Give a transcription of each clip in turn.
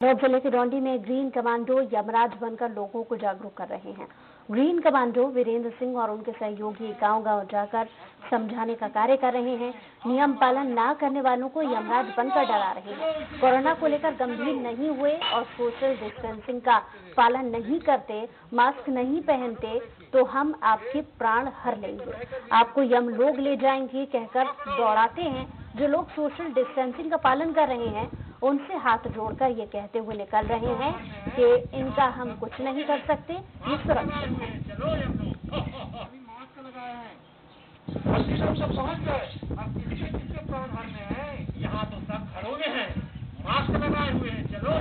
रौद ज़िले के डोंडी में ग्रीन कमांडो यमराज बनकर लोगों को जागरूक कर रहे हैं। ग्रीन कमांडो वीरेंद्र सिंह और उनके सहयोगी गांव-गांव जाकर समझाने का कार्य कर रहे हैं। नियम पालन ना करने वालों को यमराज बनकर डरा रहे हैं। कोरोना को लेकर गंभीर नहीं हुए और सोशल डिस्टेंसिंग का पालन नहीं करते, मास्क नहीं पहनते तो हम आपके प्राण हर लेंगे। आपको यम लोग ले जाएँगे कहकर दौड़ाते हैं। जो लोग सोशल डिस्टेंसिंग का पालन कर रहे हैं उनसे हाथ जोड़कर ये कहते हुए निकल रहे हैं कि इनका हम कुछ नहीं कर सकते, ये सुरक्षित है। यहाँ तो सब हैं मास्क लगाए हुए चलो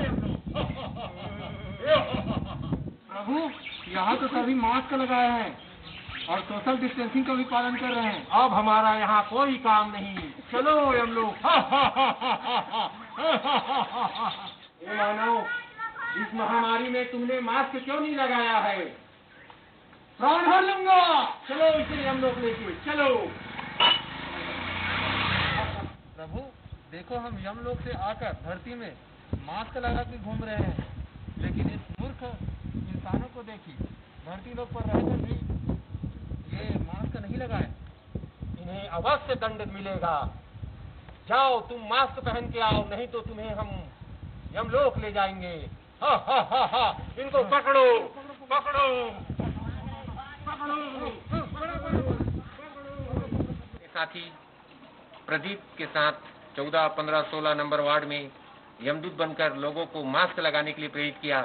प्रभु, यहाँ तो सभी मास्क लगाए हैं और सोशल डिस्टेंसिंग का भी पालन कर रहे हैं। अब हमारा यहाँ कोई काम नहीं। चलो हम लोग ए मानव इस महामारी में तुमने मास्क क्यों नहीं लगाया है? प्राण भर लूँगा। चलो इसे हम लोग लेके, चलो। प्रभु, देखो हम यम लोग से आकर धरती में मास्क लगा के घूम रहे हैं। लेकिन इस मूर्ख इंसानों को देखिए धरती लोग पर रहकर भी ये मास्क नहीं लगाए। इन्हें अवश्य दंड मिलेगा। जाओ तुम मास्क पहन के आओ नहीं तो तुम्हें हम यमलोक ले जाएँगे। हा हा हा हा इनको पकड़ो पकड़ो। साथ प्रदीप के साथ 14, 15, 16 नंबर वार्ड में यमदूत बनकर लोगों को मास्क लगाने के लिए प्रेरित किया।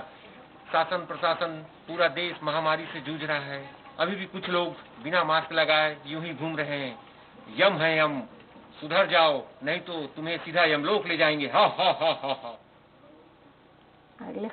शासन प्रशासन पूरा देश महामारी से जूझ रहा है। अभी भी कुछ लोग बिना मास्क लगाए यूँ ही घूम रहे हैं। यम है यम। सुधर जाओ, नहीं तो तुम्हें सीधा यमलोक ले जाएँगे। हा हा हा हा हा। अगले